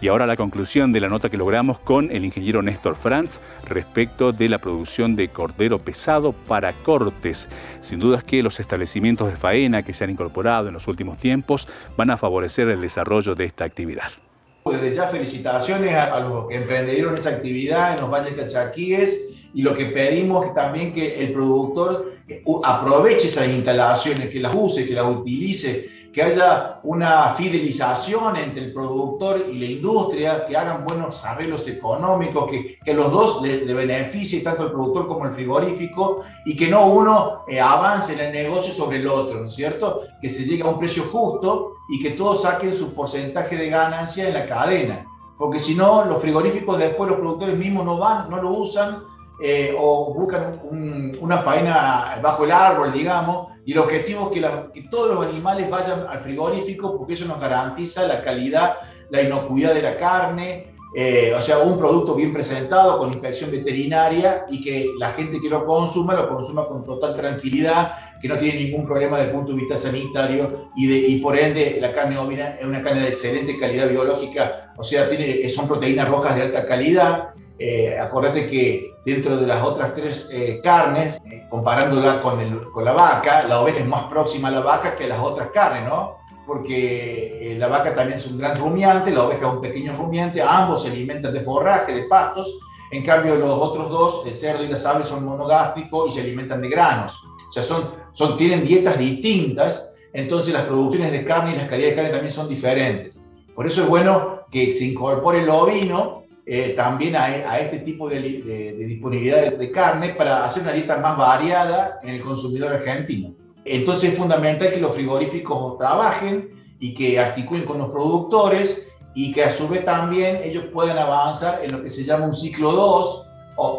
Y ahora la conclusión de la nota que logramos con el ingeniero Néstor Franz respecto de la producción de cordero pesado para cortes. Sin duda es que los establecimientos de faena que se han incorporado en los últimos tiempos van a favorecer el desarrollo de esta actividad. Desde ya felicitaciones a, los que emprendieron esa actividad en los valles cachaquíes y lo que pedimos es también que el productor eh, aproveche esas instalaciones, que las use, que las utilice, que haya una fidelización entre el productor y la industria, que hagan buenos arreglos económicos, que, que los dos le, beneficie tanto el productor como el frigorífico y que no uno eh, avance en el negocio sobre el otro, ¿no es cierto? Que se llegue a un precio justo y que todos saquen su porcentaje de ganancia en la cadena. Porque si no, los frigoríficos después los productores mismos no van, no lo usan eh, o buscan una faena bajo el árbol, digamos, y el objetivo es que, todos los animales vayan al frigorífico porque eso nos garantiza la calidad, la inocuidad de la carne, eh, o sea, un producto bien presentado con inspección veterinaria y que la gente que lo consuma lo consuma con total tranquilidad, que no tiene ningún problema desde el punto de vista sanitario y, por ende la carne ovina es una carne de excelente calidad biológica, o sea, tiene, son proteínas rojas de alta calidad. Eh, que dentro de las otras tres eh, carnes, eh, comparándola con, el, con, la vaca, la oveja es más próxima a la vaca que las otras carnes, ¿no? Porque la vaca también es un gran rumiante, la oveja es un pequeño rumiante, ambos se alimentan de forraje, de pastos, en cambio los otros dos, el cerdo y las aves, son monogástricos y se alimentan de granos. O sea, son, son, tienen dietas distintas, entonces las producciones de carne y las calidades de carne también son diferentes. Por eso es bueno que se incorpore el ovino eh, también a, este tipo de, disponibilidad de, carne para hacer una dieta más variada en el consumidor argentino. Entonces es fundamental que los frigoríficos trabajen y que articulen con los productores y que a su vez también ellos puedan avanzar en lo que se llama un ciclo 2,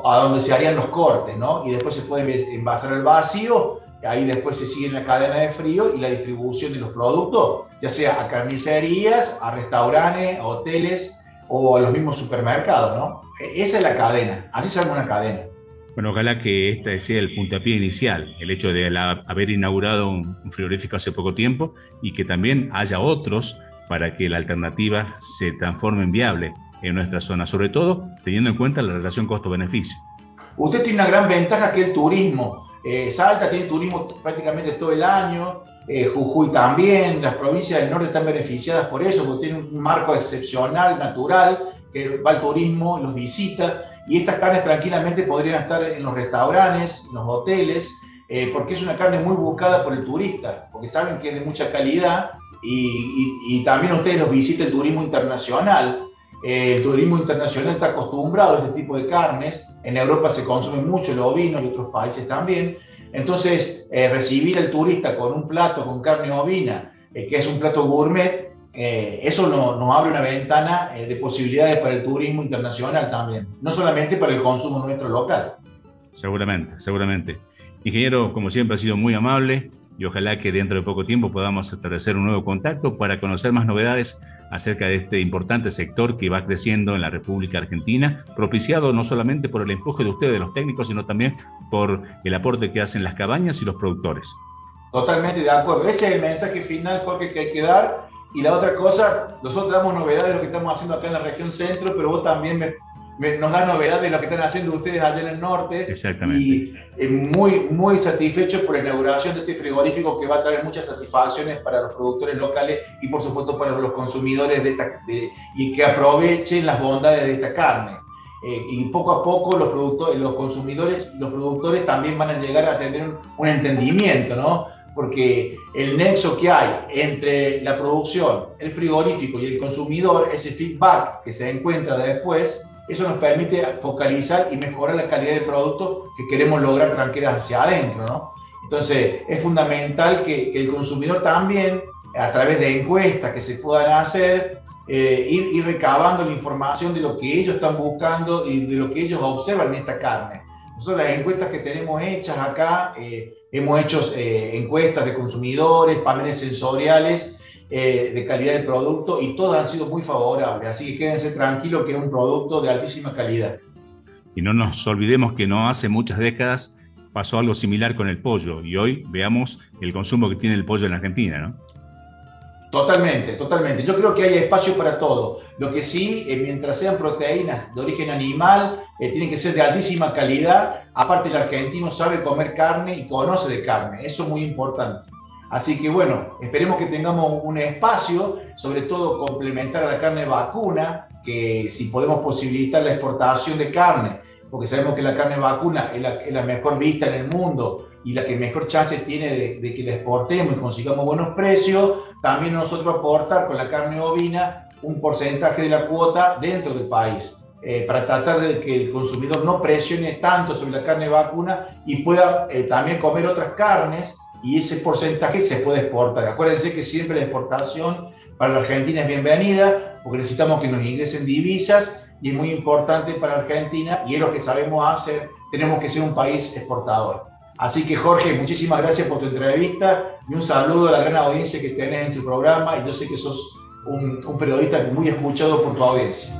a donde se harían los cortes, ¿no? Y después se puede envasar al vacío, ahí después se sigue la cadena de frío y la distribución de los productos, ya sea a carnicerías, a restaurantes, a hoteles, o a los mismos supermercados, ¿no? E, esa es la cadena, así se arma una cadena. Bueno, ojalá que este sea el puntapié inicial, el hecho de haber inaugurado un, frigorífico hace poco tiempo y que también haya otros para que la alternativa se transforme en viable en nuestra zona, sobre todo teniendo en cuenta la relación costo-beneficio. Usted tiene una gran ventaja que el turismo. Eh, Salta tiene turismo prácticamente todo el año, eh, Jujuy también, las provincias del norte están beneficiadas por eso, porque tienen un marco excepcional, natural, que va al turismo, los visita, y estas carnes tranquilamente podrían estar en los restaurantes, en los hoteles, eh, porque es una carne muy buscada por el turista, porque saben que es de mucha calidad y, también ustedes los visita el turismo internacional. Eh, el turismo internacional está acostumbrado a este tipo de carnes, en Europa se consume mucho el ovino y otros países también, entonces, eh, recibir al turista con un plato con carne ovina, eh, que es un plato gourmet, eh, eso nos abre una ventana de posibilidades para el turismo internacional también, no solamente para el consumo nuestro local. Seguramente, seguramente. Ingeniero, como siempre, ha sido muy amable y ojalá que dentro de poco tiempo podamos establecer un nuevo contacto para conocer más novedades acerca de este importante sector que va creciendo en la República Argentina, propiciado no solamente por el empuje de ustedes, los técnicos, sino también por el aporte que hacen las cabañas y los productores. Totalmente de acuerdo. Ese es el mensaje final, Jorge, que hay que dar. Y la otra cosa, nosotros damos novedades de lo que estamos haciendo acá en la región centro, pero vos también me nos da novedad de lo que están haciendo ustedes allá en el norte. Exactamente. Y eh, muy, muy satisfechos por la inauguración de este frigorífico que va a traer muchas satisfacciones para los productores locales y por supuesto para los consumidores de esta, y que aprovechen las bondades de esta carne. Eh, y poco a poco los, productores, los consumidores y los productores también van a llegar a tener un, un entendimiento, ¿no? porque el nexo que hay entre la producción, el frigorífico y el consumidor, ese feedback que se encuentra después, eso nos permite focalizar y mejorar la calidad del producto que queremos lograr tranquilas hacia adentro, ¿no? Entonces, es fundamental que, el consumidor también, a través de encuestas que se puedan hacer, eh, ir, recabando la información de lo que ellos están buscando y de lo que ellos observan en esta carne. Nosotros las encuestas que tenemos hechas acá, eh, hemos hecho eh, encuestas de consumidores, paneles sensoriales, eh, de calidad del producto y todas han sido muy favorables. Así que quédense tranquilos que es un producto de altísima calidad. Y no nos olvidemos que no hace muchas décadas pasó algo similar con el pollo y hoy veamos el consumo que tiene el pollo en Argentina, ¿no? Totalmente, totalmente. Yo creo que hay espacio para todo. Lo que sí, eh, mientras sean proteínas de origen animal, eh, tienen que ser de altísima calidad. Aparte, el argentino sabe comer carne y conoce de carne. Eso es muy importante. Así que bueno, esperemos que tengamos un espacio, sobre todo complementar a la carne vacuna, que si podemos posibilitar la exportación de carne, porque sabemos que la carne vacuna es la, es la mejor vista en el mundo y la que mejor chance tiene de, que la exportemos y consigamos buenos precios, también nosotros aportar con la carne bovina un porcentaje de la cuota dentro del país. Eh, para tratar de que el consumidor no presione tanto sobre la carne vacuna y pueda eh, también comer otras carnes y ese porcentaje se puede exportar. Acuérdense que siempre la exportación para la Argentina es bienvenida porque necesitamos que nos ingresen divisas y es muy importante para la Argentina y es lo que sabemos hacer. Tenemos que ser un país exportador. Así que Jorge, muchísimas gracias por tu entrevista y un saludo a la gran audiencia que tenés en tu programa y yo sé que sos un, un periodista muy escuchado por tu audiencia.